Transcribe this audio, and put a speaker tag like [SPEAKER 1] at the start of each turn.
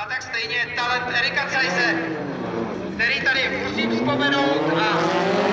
[SPEAKER 1] A tak stejně talent Erika Cajse, který tady musím vzpomenout a